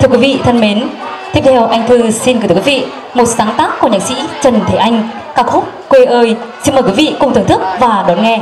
Thưa quý vị thân mến, tiếp theo anh Thư xin gửi tới quý vị một sáng tác của nhạc sĩ Trần Thế Anh, ca khúc Quê ơi. Xin mời quý vị cùng thưởng thức và đón nghe.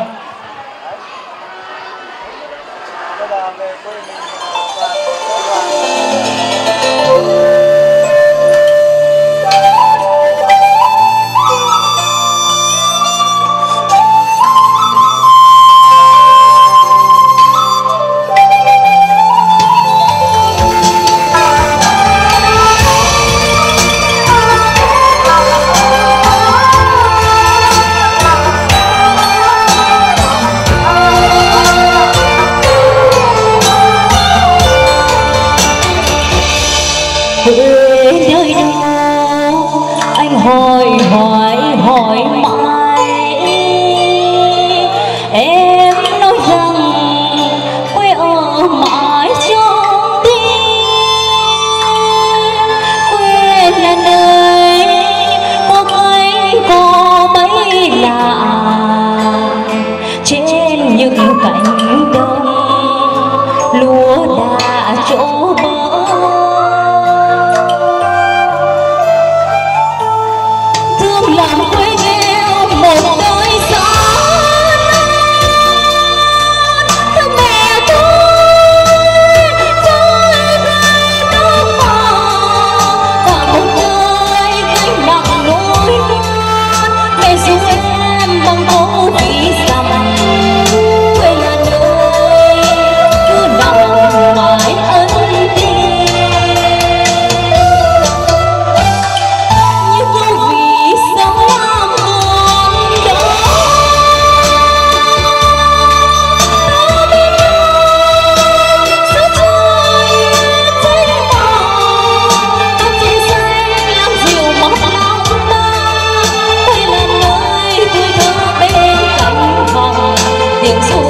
tiếng